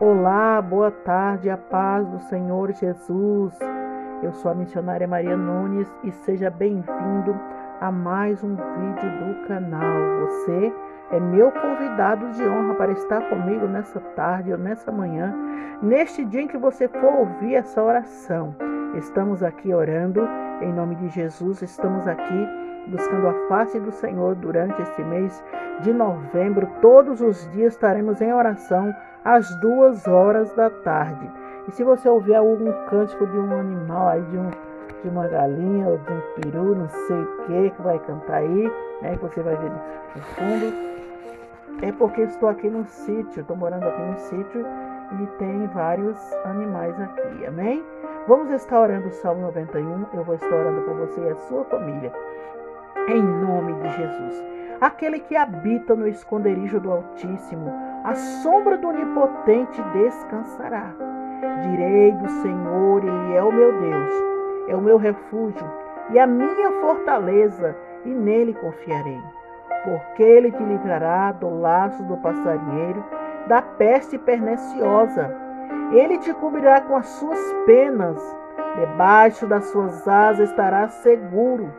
Olá, boa tarde, a paz do Senhor Jesus. Eu sou a missionária Maria Nunes e seja bem-vindo a mais um vídeo do canal. Você é meu convidado de honra para estar comigo nessa tarde ou nessa manhã, neste dia em que você for ouvir essa oração. Estamos aqui orando em nome de Jesus, estamos aqui buscando a face do Senhor durante este mês de novembro. Todos os dias estaremos em oração às duas horas da tarde. E se você ouvir algum cântico de um animal aí, de, um, de uma galinha ou de um peru, não sei o que, que vai cantar aí, né? Que você vai ver no fundo. É porque estou aqui no sítio, estou morando aqui no sítio e tem vários animais aqui, amém? Vamos estar orando o Salmo 91. Eu vou estar orando por você e a sua família em nome de Jesus. Aquele que habita no esconderijo do Altíssimo, a sombra do Onipotente descansará. Direi do Senhor, Ele é o meu Deus, é o meu refúgio e a minha fortaleza, e nele confiarei. Porque ele te livrará do laço do passarinheiro, da peste perniciosa. Ele te cobrirá com as suas penas, debaixo das suas asas estarás seguro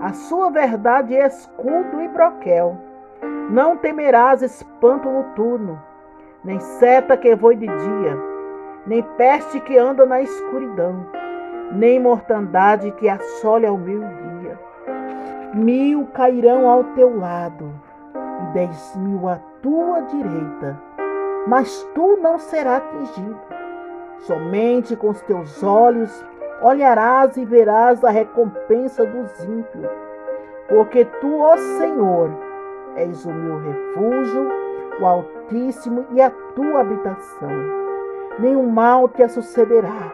a sua verdade é escudo e broquel. Não temerás espanto noturno, nem seta que voe de dia, nem peste que anda na escuridão, nem mortandade que assole ao meio-dia. Mil cairão ao teu lado e dez mil à tua direita, mas tu não serás atingido. Somente com os teus olhos olharás e verás a recompensa dos ímpios, porque tu, ó Senhor, és o meu refúgio, o Altíssimo e a tua habitação. Nenhum mal te sucederá,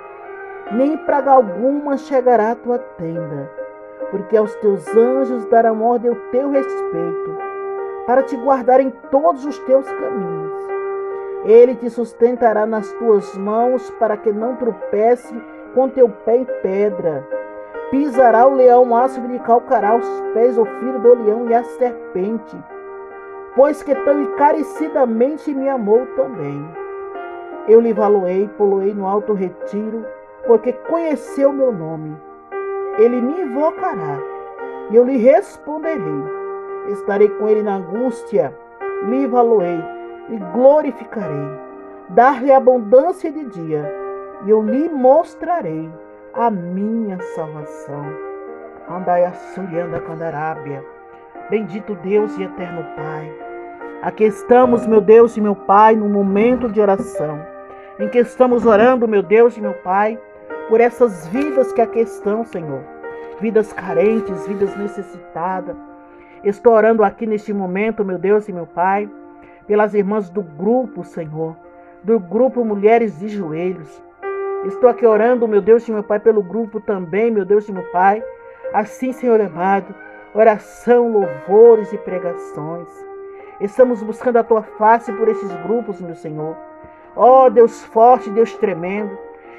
nem praga alguma chegará à tua tenda, porque aos teus anjos darão ordem ao teu respeito, para te guardar em todos os teus caminhos. Ele te sustentará nas tuas mãos para que não tropece com teu pé em pedra. Pisará o leão áspero e calcará os pés o filho do leão e a serpente. Pois que tão encarecidamente me amou também. Eu lhe valoei, poloei no alto retiro, porque conheceu meu nome. Ele me invocará, e eu lhe responderei. Estarei com ele na angústia, lhe valoei e glorificarei. Dar-lhe abundância de dia e eu lhe mostrarei a minha salvação. Andai Surianda Candarábia. Bendito Deus e eterno Pai. Aqui estamos, meu Deus e meu Pai, no momento de oração, em que estamos orando, meu Deus e meu Pai, por essas vidas que aqui estão, Senhor. Vidas carentes, vidas necessitadas. Estou orando aqui neste momento, meu Deus e meu Pai, pelas irmãs do grupo, Senhor, do grupo Mulheres de Joelhos, Estou aqui orando, meu Deus e meu Pai, pelo grupo também, meu Deus e meu Pai. Assim, Senhor amado, oração, louvores e pregações. Estamos buscando a tua face por esses grupos, meu Senhor. Ó oh, Deus forte, Deus tremendo.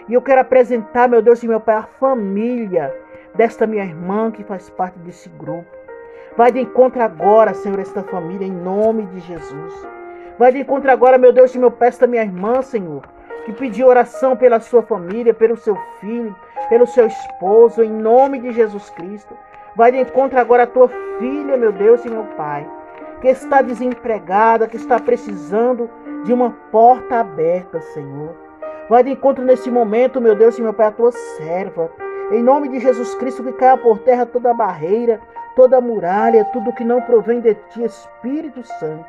E eu quero apresentar, meu Deus e meu Pai, a família desta minha irmã que faz parte desse grupo. Vai de encontro agora, Senhor, esta família, em nome de Jesus. Vai de encontro agora, meu Deus e meu Pai, esta minha irmã, Senhor que pediu oração pela sua família, pelo seu filho, pelo seu esposo, em nome de Jesus Cristo. Vai de encontro agora a tua filha, meu Deus e meu Pai, que está desempregada, que está precisando de uma porta aberta, Senhor. Vai de encontro nesse momento, meu Deus e meu Pai, a tua serva. Em nome de Jesus Cristo, que caia por terra toda barreira, toda muralha, tudo que não provém de ti, Espírito Santo.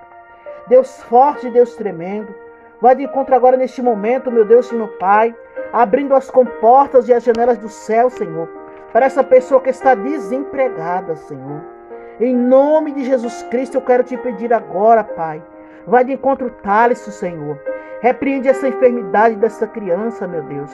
Deus forte, Deus tremendo. Vai de encontro agora neste momento, meu Deus e meu Pai, abrindo as comportas e as janelas do céu, Senhor, para essa pessoa que está desempregada, Senhor. Em nome de Jesus Cristo, eu quero te pedir agora, Pai. Vai de encontro Thaleson, Senhor. Repreende essa enfermidade dessa criança, meu Deus.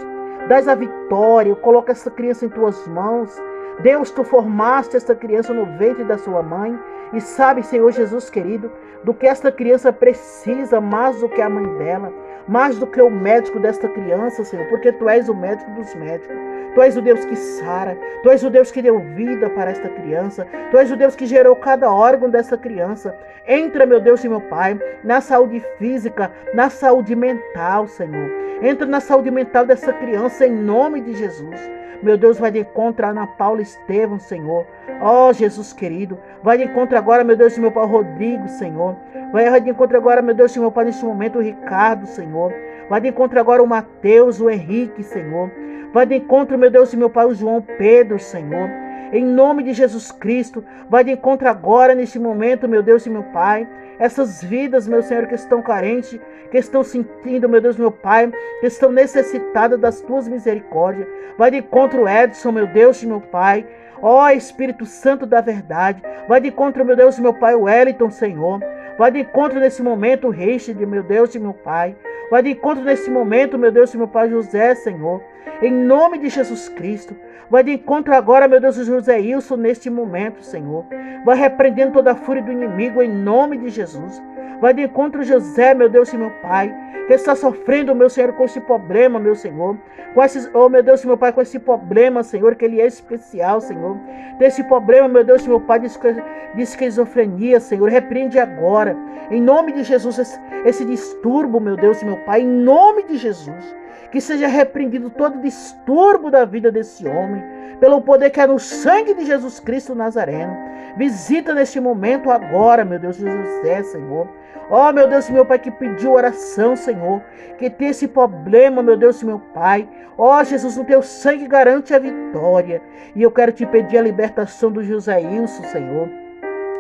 Dás a vitória, coloca essa criança em tuas mãos. Deus, tu formaste esta criança no ventre da sua mãe e sabe, Senhor Jesus querido, do que esta criança precisa mais do que a mãe dela, mais do que o médico desta criança, Senhor, porque tu és o médico dos médicos. Tu és o Deus que sara. Tu és o Deus que deu vida para esta criança. Tu és o Deus que gerou cada órgão dessa criança. Entra, meu Deus e meu Pai, na saúde física, na saúde mental, Senhor. Entra na saúde mental dessa criança em nome de Jesus. Meu Deus, vai de encontro a Ana Paula Estevam, Senhor. Ó oh, Jesus querido, vai de encontro agora, meu Deus, meu Pai Rodrigo, Senhor. Vai de encontro agora, meu Deus, meu Pai, neste momento, o Ricardo, Senhor. Vai de encontro agora o Mateus, o Henrique, Senhor. Vai de encontro, meu Deus, meu Pai, o João Pedro, Senhor. Em nome de Jesus Cristo, vai de encontro agora, neste momento, meu Deus e meu Pai essas vidas, meu Senhor, que estão carentes, que estão sentindo, meu Deus, meu Pai, que estão necessitadas das tuas misericórdias. Vai de encontro, Edson, meu Deus e meu Pai. Ó Espírito Santo da verdade, vai de encontro, meu Deus, meu Pai, Wellington, Senhor. Vai de encontro nesse momento, Richard, meu Deus e meu Pai. Vai de encontro nesse momento, meu Deus e meu Pai, José, Senhor. Em nome de Jesus Cristo. Vai de encontro agora, meu Deus, José Ilson, neste momento, Senhor. Vai repreendendo toda a fúria do inimigo em nome de Jesus. Vai de encontro José, meu Deus e meu Pai, que está sofrendo, meu Senhor, com esse problema, meu Senhor. Com esses, oh, meu Deus e meu Pai, com esse problema, Senhor, que ele é especial, Senhor. Desse problema, meu Deus e meu Pai, de, de esquizofrenia, Senhor. Repreende agora, em nome de Jesus, esse, esse distúrbio, meu Deus e meu Pai, em nome de Jesus. Que seja repreendido todo distúrbio da vida desse homem, pelo poder que é no sangue de Jesus Cristo Nazareno. Visita neste momento agora, meu Deus, José, Senhor. Ó, oh, meu Deus, meu Pai, que pediu oração, Senhor. Que tem esse problema, meu Deus, meu Pai. Ó, oh, Jesus, o teu sangue garante a vitória. E eu quero te pedir a libertação do José Ilson, Senhor.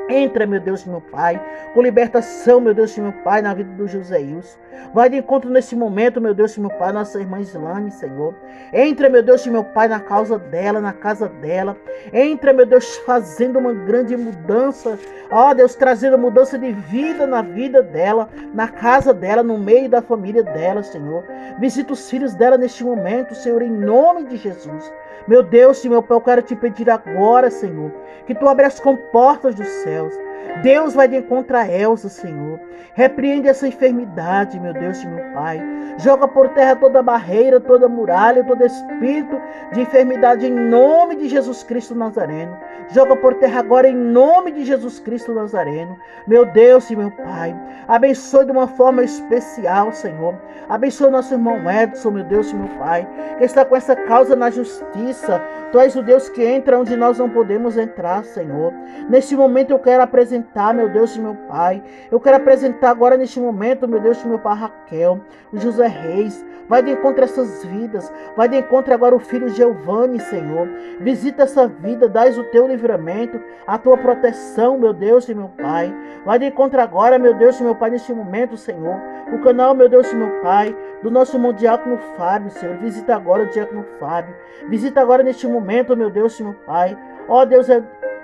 Entra, meu Deus, meu Pai, com libertação, meu Deus, meu Pai, na vida do José Ilson. Vai de encontro nesse momento, meu Deus, meu Pai, nossa irmã Islane, Senhor. Entra, meu Deus, meu Pai, na causa dela, na casa dela. Entra, meu Deus, fazendo uma grande mudança. Ó, Deus, trazendo mudança de vida na vida dela, na casa dela, no meio da família dela, Senhor. Visita os filhos dela neste momento, Senhor, em nome de Jesus. Meu Deus Pai, eu quero te pedir agora, Senhor, que tu abra as comportas dos céus. Deus vai de encontro a Elsa, Senhor. Repreende essa enfermidade, meu Deus e meu Pai. Joga por terra toda barreira, toda muralha, todo espírito de enfermidade em nome de Jesus Cristo Nazareno. Joga por terra agora em nome de Jesus Cristo Nazareno. Meu Deus e meu Pai. Abençoe de uma forma especial, Senhor. Abençoe nosso irmão Edson, meu Deus e meu Pai, que está com essa causa na justiça. Tu és o Deus que entra onde nós não podemos entrar, Senhor. Neste momento eu quero apresentar, meu Deus e meu Pai. Eu quero apresentar agora neste momento, meu Deus e meu Pai Raquel, o José Reis. Vai de encontro a essas vidas. Vai de encontro agora o filho Giovanni, Senhor. Visita essa vida, dás o teu livramento, a tua proteção, meu Deus e meu Pai. Vai de encontro agora, meu Deus e meu Pai, neste momento, Senhor. O canal, meu Deus e meu Pai, do nosso irmão Diácono Fábio, Senhor. Visita agora o Diácono Fábio. Visita agora neste momento, meu Deus e meu Pai. Ó oh, Deus,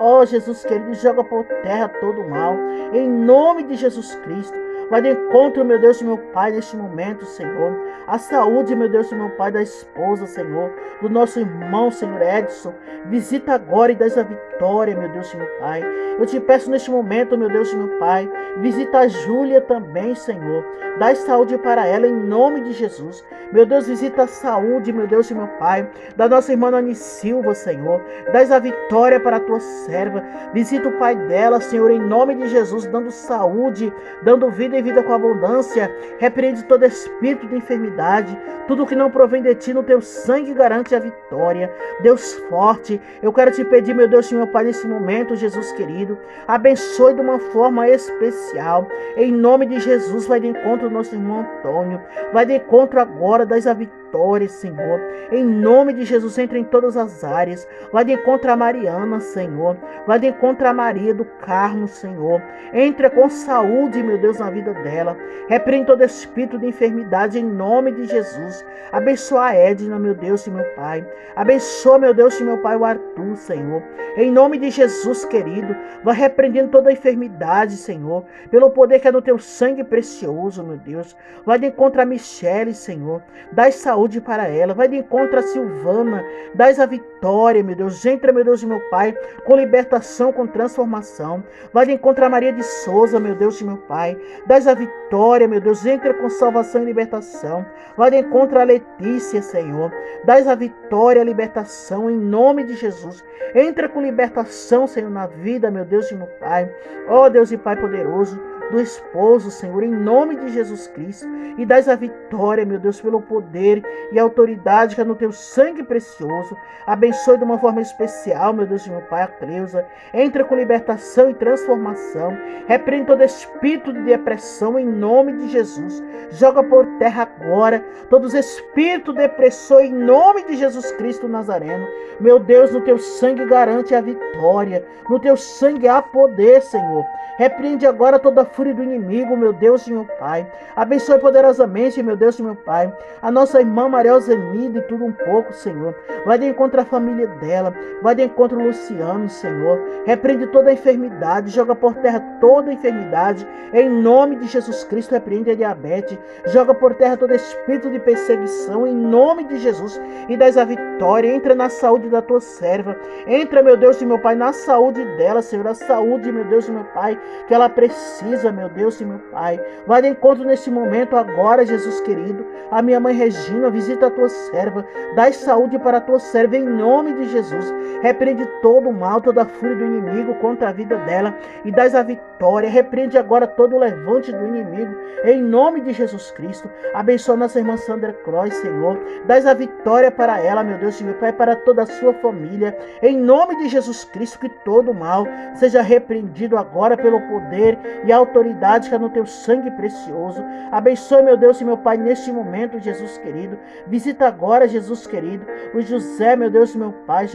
ó oh, Jesus querido, joga por terra todo o mal. Em nome de Jesus Cristo. Vai de encontro, meu Deus, meu Pai, neste momento, Senhor. A saúde, meu Deus, meu Pai, da esposa, Senhor. Do nosso irmão, Senhor Edson. Visita agora e dá a vitória, meu Deus, meu Pai. Eu te peço neste momento, meu Deus, meu Pai. Visita a Júlia também, Senhor. Dá saúde para ela em nome de Jesus. Meu Deus, visita a saúde, meu Deus, meu Pai. Da nossa irmã Ani Silva, Senhor. Dá a vitória para a tua serva. Visita o pai dela, Senhor, em nome de Jesus, dando saúde, dando vida em vida com abundância. Repreende todo espírito de enfermidade. Tudo que não provém de ti, no teu sangue garante a vitória. Deus forte, eu quero te pedir, meu Deus, meu Pai, nesse momento, Jesus querido, abençoe de uma forma especial. Em nome de Jesus, vai de encontro ao nosso irmão Antônio. Vai de encontro agora das a vitória Senhor. Em nome de Jesus, entra em todas as áreas. Vai de encontro a Mariana, Senhor. Vai de encontro a Maria do Carmo, Senhor. Entra com saúde, meu Deus, na vida dela. Repreende todo espírito de enfermidade em nome de Jesus. Abençoa a Edna, meu Deus e meu Pai. Abençoa, meu Deus e meu Pai, o Arthur, Senhor. Em nome de Jesus, querido. Vai repreendendo toda a enfermidade, Senhor. Pelo poder que é do teu sangue precioso, meu Deus. Vai de encontro a Michele, Senhor. dai saúde para ela. Vai de encontro a Silvana, dai a vitória, meu Deus. Entra, meu Deus e meu Pai, com libertação, com transformação. Vai de encontro a Maria de Souza, meu Deus e meu Pai. Dai a vitória, meu Deus. Entra com salvação e libertação. Vai de encontro a Letícia, Senhor. Dai a vitória, a libertação, em nome de Jesus. Entra com libertação, Senhor, na vida, meu Deus e meu Pai. Ó oh, Deus e Pai poderoso do esposo, Senhor, em nome de Jesus Cristo. E dás a vitória, meu Deus, pelo poder e autoridade que é no teu sangue precioso. Abençoe de uma forma especial, meu Deus meu Pai, a Cleusa. Entra com libertação e transformação. Repreende todo espírito de depressão em nome de Jesus. Joga por terra agora todos os espíritos depressor em nome de Jesus Cristo Nazareno. Meu Deus, no teu sangue garante a vitória. No teu sangue há poder, Senhor. Repreende agora toda fúria do inimigo, meu Deus e meu Pai. Abençoe poderosamente, meu Deus e meu Pai, a nossa irmã Maria Zenida e tudo um pouco, Senhor. Vai de encontro à família dela, vai de encontro ao Luciano, Senhor. Repreende toda a enfermidade, joga por terra toda a enfermidade. Em nome de Jesus Cristo, repreende a diabetes, joga por terra todo espírito de perseguição, em nome de Jesus, e dás a vitória. Entra na saúde da tua serva, entra, meu Deus e meu Pai, na saúde dela, Senhor, a saúde, meu Deus e meu Pai, que ela precisa meu Deus e meu Pai. Vai de encontro nesse momento agora, Jesus querido. A minha mãe Regina, visita a tua serva. Dai saúde para a tua serva em nome de Jesus. Repreende todo o mal, toda a fúria do inimigo contra a vida dela e dás a vitória. Repreende agora todo o levante do inimigo em nome de Jesus Cristo. Abençoa nossa irmã Sandra Croix, Senhor. Dás a vitória para ela, meu Deus e meu Pai, para toda a sua família. Em nome de Jesus Cristo, que todo o mal seja repreendido agora pelo poder e autoridade autoridade que é no teu sangue precioso. Abençoe, meu Deus e meu Pai, neste momento, Jesus querido. Visita agora, Jesus querido, o José, meu Deus e meu Pai,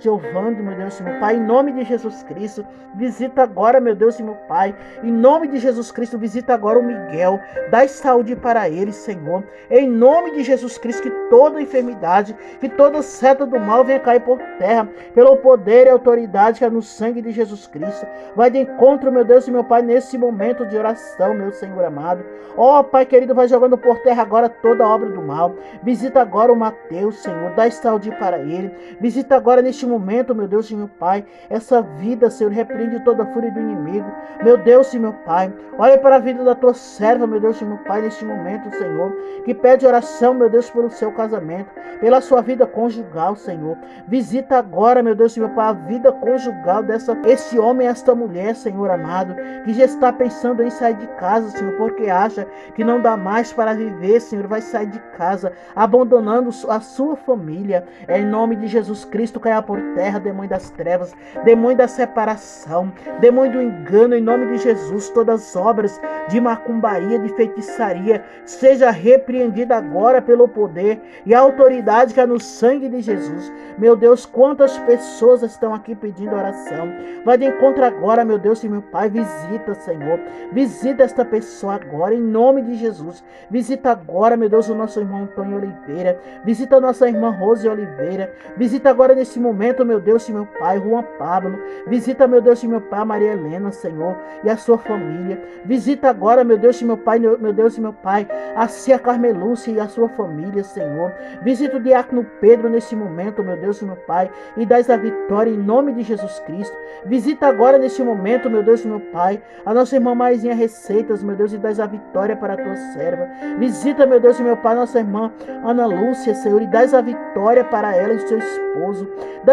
Giovando, meu Deus e meu Pai, em nome de Jesus Cristo, visita agora, meu Deus e meu Pai, em nome de Jesus Cristo, visita agora o Miguel, dai saúde para ele, Senhor, em nome de Jesus Cristo, que toda enfermidade, que toda seta do mal venha cair por terra, pelo poder e autoridade que é no sangue de Jesus Cristo, vai de encontro, meu Deus e meu Pai, nesse momento de oração, meu Senhor amado, ó oh, Pai querido, vai jogando por terra agora toda obra do mal, visita agora o Mateus, Senhor, dai saúde para ele, visita agora neste momento, meu Deus e meu Pai, essa vida, Senhor, repreende toda a fúria do inimigo. Meu Deus e meu Pai, olha para a vida da tua serva, meu Deus e meu Pai, neste momento, Senhor, que pede oração, meu Deus, pelo seu casamento, pela sua vida conjugal, Senhor. Visita agora, meu Deus e meu Pai, a vida conjugal dessa esse homem esta mulher, Senhor amado, que já está pensando em sair de casa, Senhor, porque acha que não dá mais para viver, Senhor, vai sair de casa, abandonando a sua família. É em nome de Jesus Cristo, caia por terra, demônio das trevas, demônio da separação, demônio do engano, em nome de Jesus, todas as obras de macumbaria, de feitiçaria, seja repreendida agora pelo poder e autoridade que é no sangue de Jesus. Meu Deus, quantas pessoas estão aqui pedindo oração. Vai de encontro agora, meu Deus e meu Pai, visita, Senhor. Visita esta pessoa agora, em nome de Jesus. Visita agora, meu Deus, o nosso irmão Antônio Oliveira. Visita a nossa irmã Rose Oliveira. Visita agora nesse momento meu Deus e meu Pai, Juan Pablo. Visita, meu Deus e meu Pai, Maria Helena, Senhor, e a sua família. Visita agora, meu Deus e meu Pai, meu Deus e meu Pai, a Cia Carmelúcia e a sua família, Senhor. Visita o diácono Pedro nesse momento, meu Deus e meu Pai, e dás a vitória em nome de Jesus Cristo. Visita agora nesse momento, meu Deus e meu Pai, a nossa irmã Maisinha Receitas, meu Deus, e dás a vitória para a tua serva. Visita, meu Deus e meu Pai, nossa irmã Ana Lúcia, Senhor, e dás a vitória para ela e seu esposo.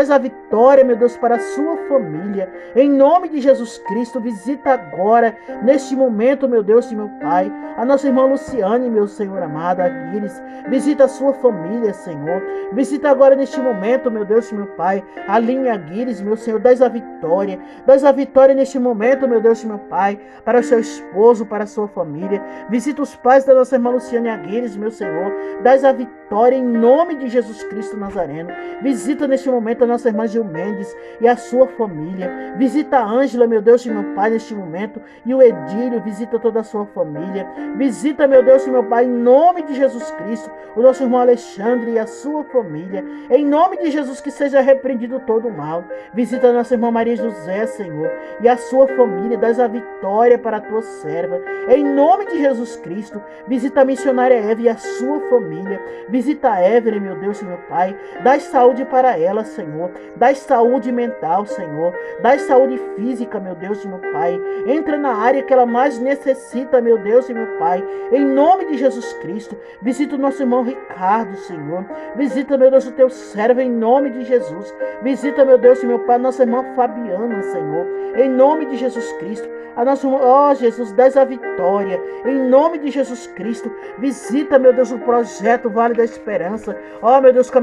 A vitória, meu Deus, para a sua família. Em nome de Jesus Cristo, visita agora, neste momento, meu Deus e meu Pai, a nossa irmã Luciane, meu Senhor amado, Aguires. Visita a sua família, Senhor. Visita agora neste momento, meu Deus e meu Pai, a linha Aguires, meu Senhor. Dás a vitória. Dás a vitória neste momento, meu Deus e meu Pai, para o seu esposo, para a sua família. Visita os pais da nossa irmã Luciane Aguires, meu Senhor. Dás a vitória vitória em nome de Jesus Cristo Nazareno. Visita neste momento a nossa irmã Gil Mendes e a sua família. Visita a Ângela, meu Deus e meu Pai, neste momento. E o Edílio, visita toda a sua família. Visita, meu Deus e meu Pai, em nome de Jesus Cristo, o nosso irmão Alexandre e a sua família. Em nome de Jesus, que seja repreendido todo o mal. Visita a nossa irmã Maria José, Senhor, e a sua família. Dás a vitória para a tua serva. Em nome de Jesus Cristo, visita a missionária Eva e a sua família. Visita a Evelyn, meu Deus e meu Pai. Dás saúde para ela, Senhor. Dás saúde mental, Senhor. Dás saúde física, meu Deus e meu Pai. Entra na área que ela mais necessita, meu Deus e meu Pai. Em nome de Jesus Cristo, visita o nosso irmão Ricardo, Senhor. Visita, meu Deus, o teu servo em nome de Jesus. Visita, meu Deus e meu Pai, nossa irmã Fabiana, Senhor. Em nome de Jesus Cristo. A ó oh, Jesus, dás a vitória. Em nome de Jesus Cristo, visita, meu Deus, o projeto Vale da Esperança. Ó oh, meu Deus, com a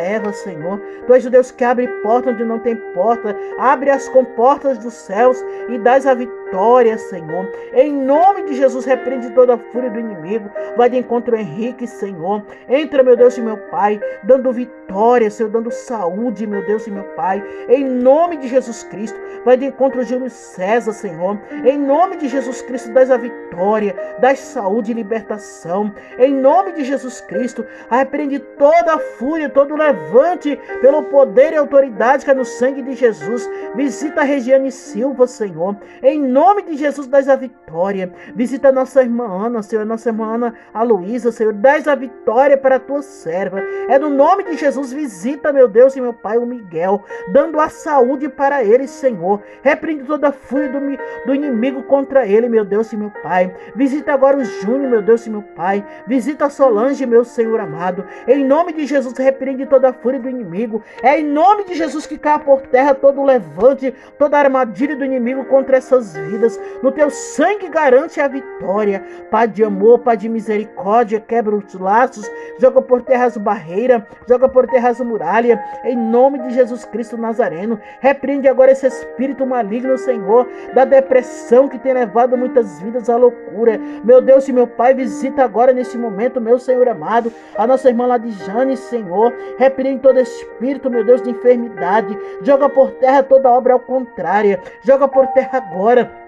Eva, Senhor. Tu és o Deus que abre porta onde não tem porta. Abre as comportas dos céus e dás a vitória vitória, Senhor. Em nome de Jesus, repreende toda a fúria do inimigo. Vai de encontro Henrique, Senhor. Entra, meu Deus e meu Pai, dando vitória, Senhor, dando saúde, meu Deus e meu Pai. Em nome de Jesus Cristo, vai de encontro Júlio César, Senhor. Em nome de Jesus Cristo, dás a vitória, dás saúde e libertação. Em nome de Jesus Cristo, repreende toda a fúria, todo o levante pelo poder e autoridade que é no sangue de Jesus. Visita a Regiane Silva, Senhor. Em nome nome de Jesus, dás a vitória. Visita nossa irmã Ana, Senhor, nossa irmã Ana Aloísa, Senhor, dás a vitória para a tua serva. É no nome de Jesus, visita, meu Deus e meu Pai, o Miguel, dando a saúde para ele, Senhor. Repreende toda a fúria do, do inimigo contra ele, meu Deus e meu Pai. Visita agora o Júnior, meu Deus e meu Pai. Visita a Solange, meu Senhor amado. Em nome de Jesus, repreende toda a fúria do inimigo. É em nome de Jesus que cai por terra todo levante, toda armadilha do inimigo contra essas vidas vidas. No teu sangue garante a vitória. Pai de amor, Pai de misericórdia, quebra os laços, joga por terra as barreiras, joga por terra as muralhas. Em nome de Jesus Cristo Nazareno, repreende agora esse espírito maligno, Senhor, da depressão que tem levado muitas vidas à loucura. Meu Deus e meu Pai, visita agora nesse momento, meu Senhor amado, a nossa irmã lá de Jane, Senhor. Repreende todo espírito, meu Deus, de enfermidade. Joga por terra toda obra ao contrário. Joga por terra agora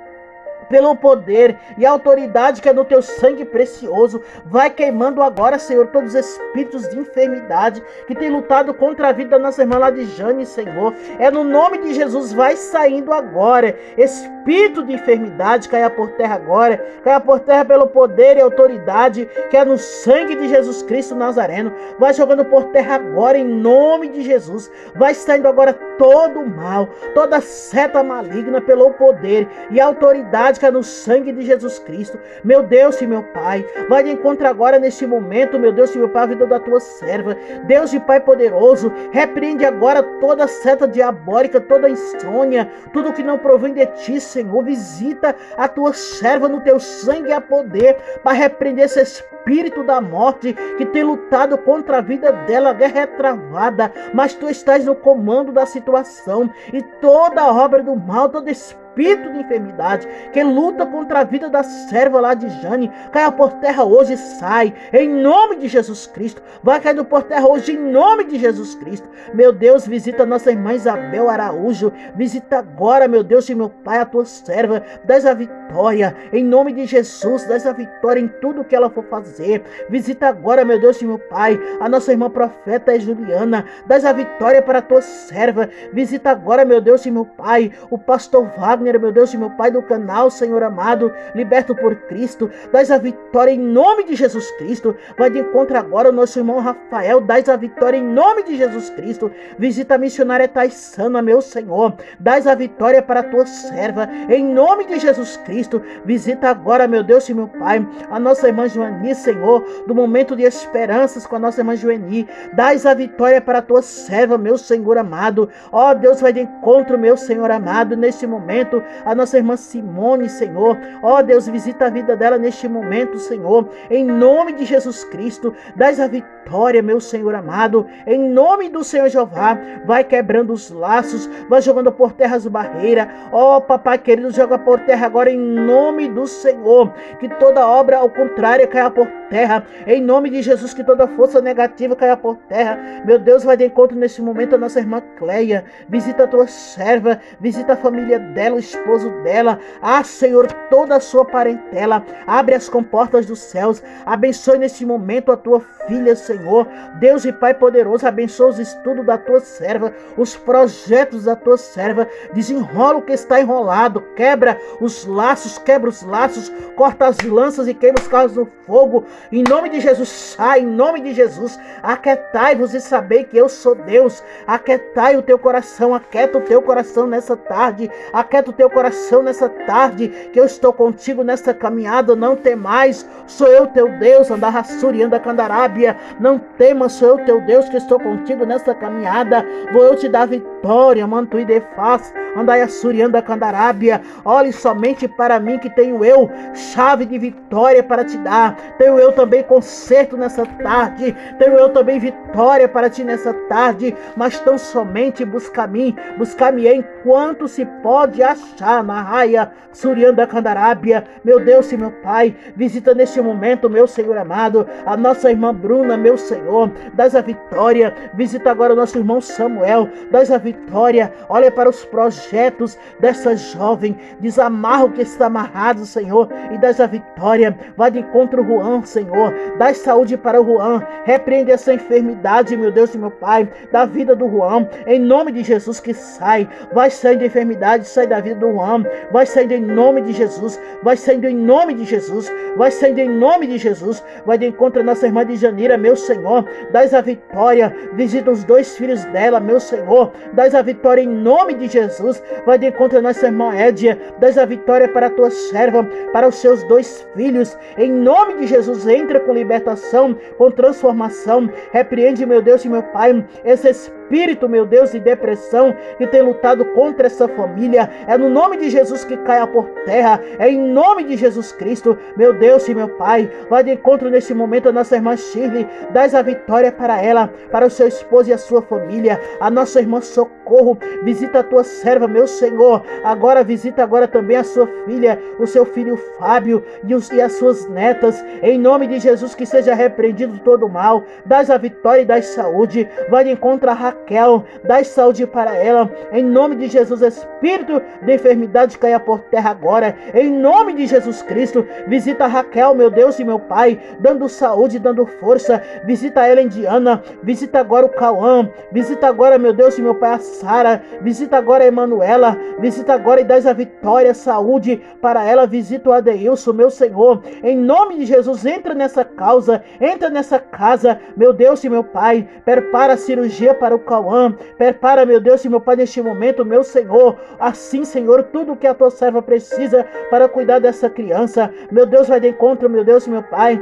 pelo poder e autoridade que é no teu sangue precioso. Vai queimando agora, Senhor, todos os espíritos de enfermidade que tem lutado contra a vida da nossa irmã lá de Jane, Senhor. É no nome de Jesus, vai saindo agora. Espírito de enfermidade caia por terra agora, caia por terra pelo poder e autoridade que é no sangue de Jesus Cristo Nazareno. Vai jogando por terra agora em nome de Jesus. Vai saindo agora todo o mal, toda seta maligna pelo poder e autoridade que é no sangue de Jesus Cristo. Meu Deus e meu Pai, vai de encontro agora neste momento, meu Deus e meu Pai, a vida da tua serva. Deus e Pai poderoso, repreende agora toda seta diabólica, toda insônia, tudo que não provém de ti, Senhor. Visita a tua serva no teu sangue a poder para repreender esse espírito da morte que tem lutado contra a vida dela, a guerra é travada, mas tu estás no comando da situação e toda a obra do mal, todo espírito espírito de enfermidade que luta contra a vida da serva lá de Jane, caia por terra hoje e sai, em nome de Jesus Cristo. Vai cair por terra hoje, em nome de Jesus Cristo. Meu Deus, visita nossa irmã Isabel Araújo. Visita agora, meu Deus e meu Pai, a tua serva. Dás a vitória, em nome de Jesus. Dás a vitória em tudo que ela for fazer. Visita agora, meu Deus e meu Pai, a nossa irmã profeta Juliana. Dás a vitória para a tua serva. Visita agora, meu Deus e meu Pai, o pastor Wagner. Wagner, meu Deus e meu Pai do canal, Senhor amado, liberto por Cristo, dás a vitória em nome de Jesus Cristo. Vai de encontro agora o nosso irmão Rafael, dás a vitória em nome de Jesus Cristo. Visita a missionária Taissana, meu Senhor, dás a vitória para a tua serva, em nome de Jesus Cristo. Visita agora, meu Deus e meu Pai, a nossa irmã Joani, Senhor, do momento de esperanças com a nossa irmã Joani. Dás a vitória para a tua serva, meu Senhor amado. Ó Deus, vai de encontro, meu Senhor amado, nesse momento momento a nossa irmã Simone, Senhor. Ó oh, Deus, visita a vida dela neste momento, Senhor. Em nome de Jesus Cristo, dás a vitória, meu Senhor amado. Em nome do Senhor Jeová, vai quebrando os laços, vai jogando por terra as barreiras. Ó oh, papai querido, joga por terra agora em nome do Senhor. Que toda obra ao contrário caia por terra. Em nome de Jesus, que toda força negativa caia por terra. Meu Deus, vai de encontro nesse momento a nossa irmã Cleia. Visita a tua serva, visita a família dela, o esposo dela. Ah, Senhor, toda a sua parentela. Abre as comportas dos céus. Abençoe nesse momento a tua filha, Senhor. Deus e Pai poderoso, abençoe os estudos da tua serva, os projetos da tua serva. Desenrola o que está enrolado. Quebra os laços, quebra os laços, corta as lanças e queima os carros no fogo. Em nome de Jesus, sai, em nome de Jesus. Aquetai-vos e sabei que eu sou Deus. Aquetai o teu coração, aquieta o teu coração nessa tarde. Aquieta o teu coração nessa tarde, que eu estou contigo nessa caminhada. Não temais, sou eu teu Deus. Andar rassuri, anda candarábia. Não temas, sou eu teu Deus, que estou contigo nessa caminhada. Vou eu te dar vitória, manto e defaz. Andai assuriando a candarábia. Olhe somente para mim que tenho eu chave de vitória para te dar. Tenho eu também conserto nessa tarde. Tenho eu também vitória para ti nessa tarde. Mas tão somente busca a mim. Buscar-me enquanto se pode achar na raia Surianda Candarábia. Meu Deus e meu Pai, visita neste momento, meu Senhor amado, a nossa irmã Bruna, meu Senhor. Dás a vitória. Visita agora o nosso irmão Samuel. Dás a vitória. Olha para os projetos dessa jovem. Desamarra o que está amarrado, Senhor, e dás a vitória. Vai de encontro, Juan, Senhor. Dá saúde para o Juan. Repreende essa enfermidade, meu Deus e meu Pai, da vida do Juan. Em nome de Jesus que sai. Vai sair da enfermidade, sai da vida do Juan. Vai sair em nome de Jesus. Vai saindo em nome de Jesus. Vai saindo em nome de Jesus. Vai de encontro a nossa irmã de Janeira, meu Senhor. Dás a vitória. Visita os dois filhos dela, meu Senhor. Dás a vitória em nome de Jesus. Vai de encontro a nossa irmã Édia. Dás a vitória para a tua serva, para os seus dois filhos. Em nome de Jesus, entra com libertação, com transformação. Repreende, meu Deus e meu Pai, esse espírito, meu Deus, de depressão que tem lutado contra essa família. É no nome de Jesus que caia por terra. É em nome de Jesus Cristo, meu Deus e meu Pai. Vai de encontro nesse momento a nossa irmã Shirley. Dás a vitória para ela, para o seu esposo e a sua família. A nossa irmã Socorro. Visita a tua serva, meu Senhor. Agora visita agora também a sua filha, o seu filho Fábio e, os, e as suas netas. Em nome de Jesus, que seja repreendido todo o mal. Dás a vitória e dás saúde. Vai a Raquel. Dás saúde para ela. Em nome de Jesus, espírito de enfermidade caia por terra agora. Em nome de Jesus Cristo, visita Raquel, meu Deus e meu Pai, dando saúde, dando força. Visita ela, Indiana. Visita agora o Cauã. Visita agora, meu Deus e meu Pai, a Sara. Visita agora a Emanuela. Visita agora e dás a vitória, saúde para ela. Visita o Adeilson, meu Senhor. Em nome de Jesus, entra nessa causa, entra nessa casa, meu Deus e meu Pai. Prepara a cirurgia para o Cauã. Prepara, meu Deus e meu Pai, neste momento, meu Senhor. Assim, Senhor, tudo que a tua serva precisa para cuidar dessa criança. Meu Deus, vai de encontro, meu Deus e meu Pai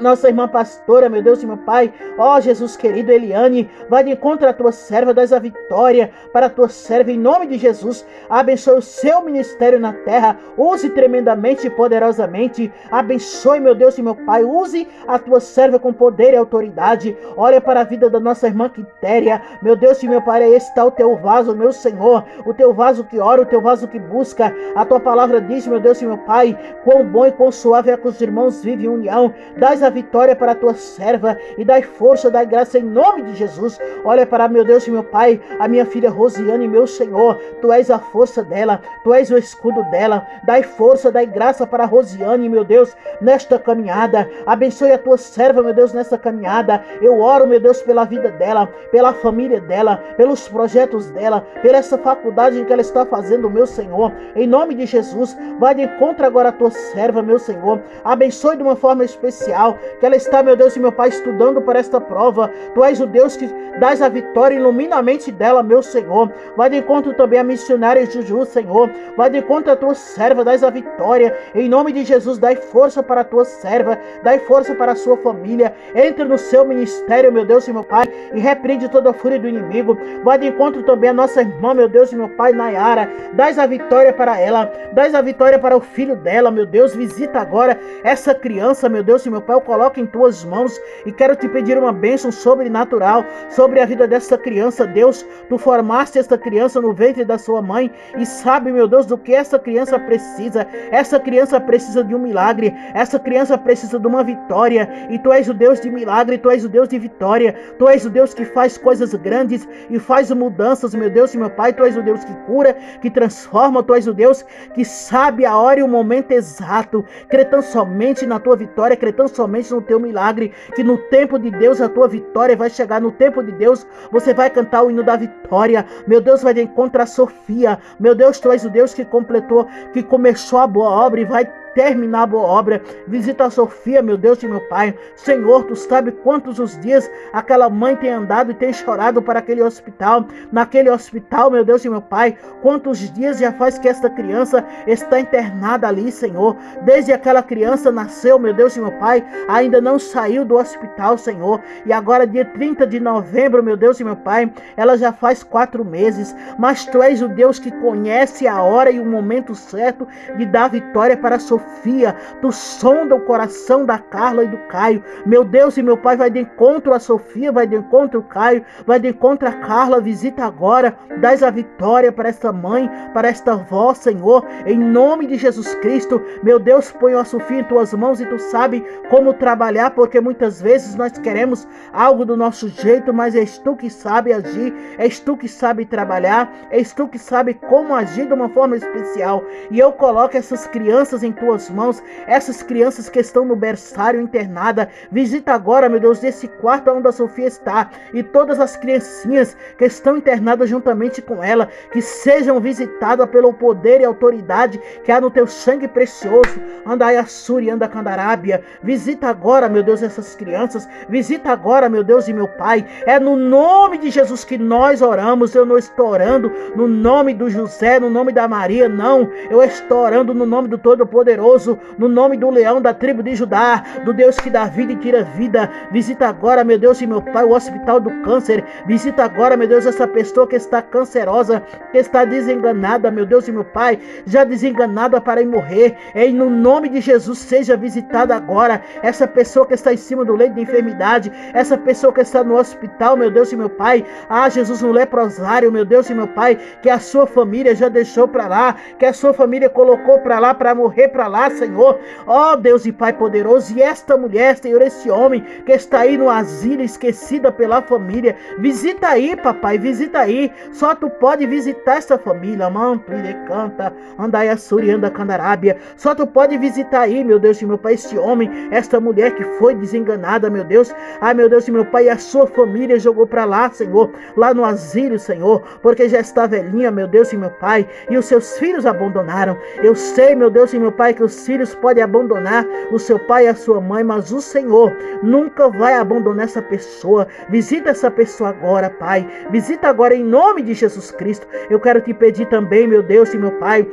nossa irmã pastora, meu Deus e meu Pai, ó Jesus querido Eliane, vai de encontro à tua serva, dás a vitória para a tua serva, em nome de Jesus, abençoe o seu ministério na terra, use tremendamente e poderosamente, abençoe, meu Deus e meu Pai, use a tua serva com poder e autoridade, olha para a vida da nossa irmã Quitéria, meu Deus e meu Pai, esse está o teu vaso, meu Senhor, o teu vaso que ora, o teu vaso que busca, a tua palavra diz, meu Deus e meu Pai, quão bom e quão suave é que os irmãos vivem em união, dás a vitória para a tua serva e dai força, dai graça em nome de Jesus. Olha para meu Deus e meu Pai, a minha filha Rosiane, meu Senhor, tu és a força dela, tu és o escudo dela. Dai força, dai graça para Rosiane, meu Deus, nesta caminhada. Abençoe a tua serva, meu Deus, nessa caminhada. Eu oro, meu Deus, pela vida dela, pela família dela, pelos projetos dela, pela essa faculdade que ela está fazendo, meu Senhor. Em nome de Jesus, vai de encontro agora a tua serva, meu Senhor. Abençoe de uma forma especial que ela está, meu Deus e meu Pai, estudando para esta prova. Tu és o Deus que dás a vitória, ilumina a mente dela, meu Senhor. Vai de encontro também a missionária Juju, Senhor. Vai de encontro a tua serva, dás a vitória. Em nome de Jesus, dai força para a tua serva, dai força para a sua família. Entre no seu ministério, meu Deus e meu Pai, e repreende toda a fúria do inimigo. Vai de encontro também a nossa irmã, meu Deus e meu Pai, Nayara. Dás a vitória para ela, dás a vitória para o filho dela, meu Deus. Visita agora essa criança, meu Deus e meu Pai. Eu coloco em tuas mãos e quero te pedir uma bênção sobrenatural sobre a vida dessa criança, Deus. Tu formaste esta criança no ventre da sua mãe e sabe, meu Deus, do que essa criança precisa. Essa criança precisa de um milagre, essa criança precisa de uma vitória. E tu és o Deus de milagre, tu és o Deus de vitória, tu és o Deus que faz coisas grandes e faz mudanças, meu Deus e meu Pai. Tu és o Deus que cura, que transforma, tu és o Deus que sabe a hora e o momento exato. Crê tão somente na tua vitória, crê tão somente no teu milagre, que no tempo de Deus a tua vitória vai chegar. No tempo de Deus você vai cantar o hino da vitória. Meu Deus vai de encontro a Sofia. Meu Deus, tu és o Deus que completou, que começou a boa obra e vai terminar a boa obra. Visita a Sofia, meu Deus e meu Pai. Senhor, tu sabe quantos os dias aquela mãe tem andado e tem chorado para aquele hospital. Naquele hospital, meu Deus e meu Pai, quantos dias já faz que esta criança está internada ali, Senhor. Desde aquela criança nasceu, meu Deus e meu Pai, ainda não saiu do hospital, Senhor. E agora, dia 30 de novembro, meu Deus e meu Pai, ela já faz quatro meses. Mas tu és o Deus que conhece a hora e o momento certo de dar vitória para Sofia. Sofia, tu sonda o coração da Carla e do Caio. Meu Deus e meu Pai, vai de encontro a Sofia, vai de encontro ao Caio, vai de encontro a Carla. Visita agora, dás a vitória para esta mãe, para esta avó, Senhor, em nome de Jesus Cristo. Meu Deus, põe a Sofia em tuas mãos e tu sabe como trabalhar, porque muitas vezes nós queremos algo do nosso jeito, mas és tu que sabe agir, és tu que sabe trabalhar, és tu que sabe como agir de uma forma especial. E eu coloco essas crianças em tuas tuas mãos essas crianças que estão no berçário internada. Visita agora, meu Deus, esse quarto onde a Sofia está e todas as criancinhas que estão internadas juntamente com ela, que sejam visitadas pelo poder e autoridade que há no teu sangue precioso. Andai a Suri, anda Candarábia. Visita agora, meu Deus, essas crianças. Visita agora, meu Deus e meu Pai. É no nome de Jesus que nós oramos. Eu não estou orando no nome do José, no nome da Maria, não. Eu estou orando no nome do Todo-Poderoso poderoso, no nome do leão da tribo de Judá, do Deus que dá vida e tira vida. Visita agora, meu Deus e meu Pai, o hospital do câncer. Visita agora, meu Deus, essa pessoa que está cancerosa, que está desenganada, meu Deus e meu Pai, já desenganada para ir morrer. Em no nome de Jesus, seja visitada agora essa pessoa que está em cima do leito de enfermidade, essa pessoa que está no hospital, meu Deus e meu Pai. Ah, Jesus, no leprosário, meu Deus e meu Pai, que a sua família já deixou para lá, que a sua família colocou para lá para morrer para lá lá, Senhor. Ó oh, Deus e Pai poderoso, e esta mulher, Senhor, esse homem que está aí no asilo, esquecida pela família, visita aí, papai, visita aí. Só tu pode visitar esta família, manto e canta, andai a anda candarábia. Só tu pode visitar aí, meu Deus e meu Pai, este homem, esta mulher que foi desenganada, meu Deus. Ai, meu Deus e meu Pai, a sua família jogou para lá, Senhor, lá no asilo, Senhor, porque já está velhinha, meu Deus e meu Pai, e os seus filhos abandonaram. Eu sei, meu Deus e meu Pai, que os filhos podem abandonar o seu pai e a sua mãe, mas o Senhor nunca vai abandonar essa pessoa. Visita essa pessoa agora, Pai. Visita agora em nome de Jesus Cristo. Eu quero te pedir também, meu Deus e meu Pai,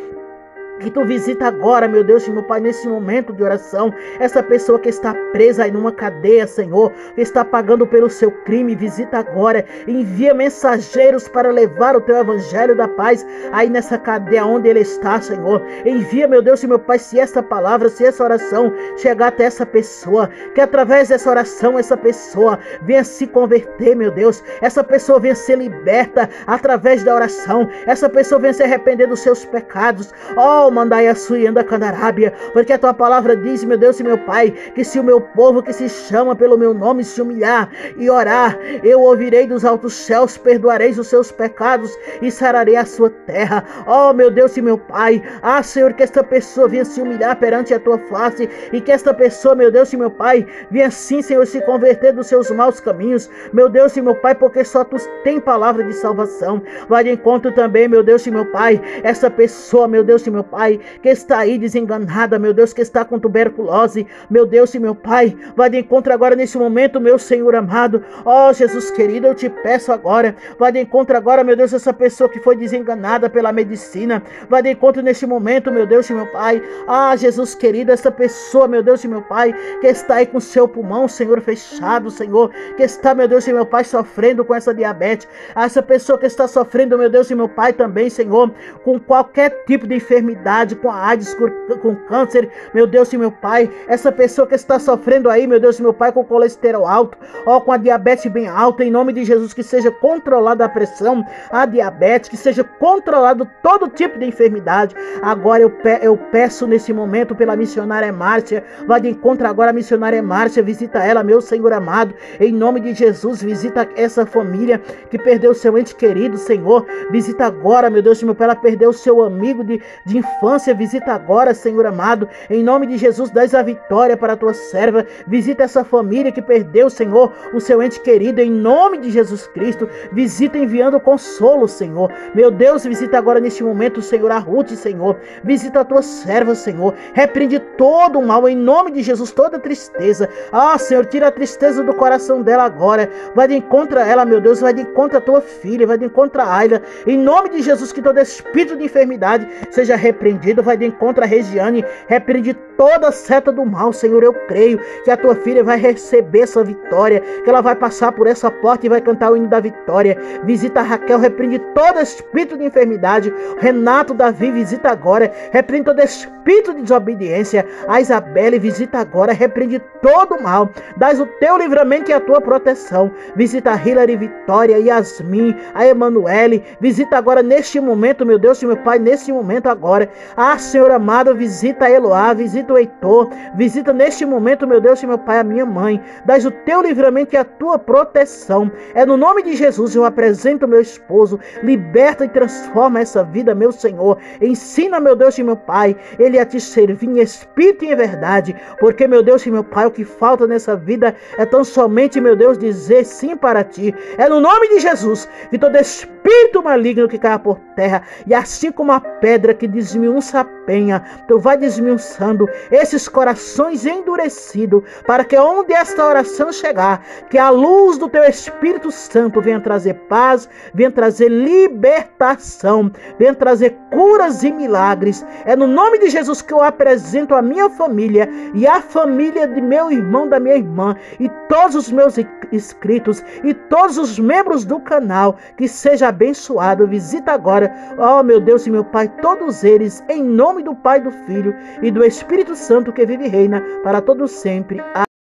que tu visita agora, meu Deus e meu Pai, nesse momento de oração, essa pessoa que está presa aí numa cadeia, Senhor, está pagando pelo seu crime, visita agora, envia mensageiros para levar o teu evangelho da paz aí nessa cadeia onde ele está, Senhor. Envia, meu Deus e meu Pai, se essa palavra, se essa oração chegar até essa pessoa, que através dessa oração essa pessoa venha se converter, meu Deus, essa pessoa venha ser liberta através da oração, essa pessoa venha se arrepender dos seus pecados. Oh, mandai a sua anda candarábia, porque a tua palavra diz, meu Deus e meu Pai, que se o meu povo que se chama pelo meu nome se humilhar e orar, eu ouvirei dos altos céus, perdoareis os seus pecados e sararei a sua terra. Oh, meu Deus e meu Pai, ah, Senhor, que esta pessoa venha se humilhar perante a tua face e que esta pessoa, meu Deus e meu Pai, venha sim, Senhor, se converter dos seus maus caminhos, meu Deus e meu Pai, porque só tu tem palavra de salvação. Vai de encontro também, meu Deus e meu Pai, essa pessoa, meu Deus e meu Pai Pai, que está aí desenganada, meu Deus, que está com tuberculose, meu Deus e meu Pai, vai de encontro agora nesse momento, meu Senhor amado. Ó oh, Jesus querido, eu te peço agora, vai de encontro agora, meu Deus, essa pessoa que foi desenganada pela medicina, vai de encontro nesse momento, meu Deus e meu Pai. Ah, Jesus querido, essa pessoa, meu Deus e meu Pai, que está aí com seu pulmão, Senhor, fechado, Senhor, que está, meu Deus e meu Pai, sofrendo com essa diabetes, essa pessoa que está sofrendo, meu Deus e meu Pai, também, Senhor, com qualquer tipo de enfermidade, com a AIDS, com câncer, meu Deus e meu Pai, essa pessoa que está sofrendo aí, meu Deus e meu Pai, com colesterol alto, ó, com a diabetes bem alta, em nome de Jesus, que seja controlada a pressão, a diabetes, que seja controlado todo tipo de enfermidade. Agora eu, pe eu peço nesse momento pela missionária Márcia, vai de encontro agora a missionária Márcia, visita ela, meu Senhor amado, em nome de Jesus, visita essa família que perdeu seu ente querido, Senhor, visita agora, meu Deus, meu Pai, ela perdeu seu amigo de, de infância, visita agora, Senhor amado, em nome de Jesus, dás a vitória para a tua serva, visita essa família que perdeu, Senhor, o seu ente querido, em nome de Jesus Cristo, visita enviando consolo, Senhor, meu Deus, visita agora neste momento, Senhor, a Ruth, Senhor, visita a tua serva, Senhor, repreende todo o mal, em nome de Jesus, toda tristeza, ah, Senhor, tira a tristeza do coração dela agora, vai de encontro a ela, meu Deus, vai de encontro a tua filha, vai de encontro a Ayla, em nome de Jesus, que todo espírito de enfermidade seja repreendido, vai de encontro a Regiane, repreende toda seta do mal, Senhor, eu creio que a tua filha vai receber essa vitória, que ela vai passar por essa porta e vai cantar o hino da vitória, visita Raquel, repreende todo espírito de enfermidade, Renato, Davi, visita agora, repreende todo espírito de desobediência, a Isabelle, visita agora, repreende todo o mal, dás o teu livramento e a tua proteção, visita a Hilary, Vitória, Yasmin, a Emanuele, visita agora neste momento, meu Deus e meu Pai, neste momento agora. Ah, Senhor amado, visita Eloá, visita o Heitor, visita neste momento, meu Deus e meu Pai, a minha mãe. Dás o teu livramento e a tua proteção. É no nome de Jesus eu apresento meu esposo. Liberta e transforma essa vida, meu Senhor. Ensina, meu Deus e meu Pai, ele a te servir em espírito e em verdade. Porque, meu Deus e meu Pai, o que falta nessa vida é tão somente, meu Deus, dizer sim para ti. É no nome de Jesus que todo espírito maligno que cai por terra, e assim como a pedra que desmiunça a penha, tu vai desmiunçando esses corações endurecidos, para que onde esta oração chegar, que a luz do teu Espírito Santo venha trazer paz, venha trazer libertação, venha trazer curas e milagres. É no nome de Jesus que eu apresento a minha família e a família de meu irmão, da minha irmã, e todos os meus inscritos e todos os membros do canal, que seja abençoado. Visita agora, ó meu Deus e meu Pai, todos eles, em nome do Pai, do Filho e do Espírito Santo que vive e reina para todos sempre.